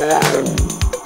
It's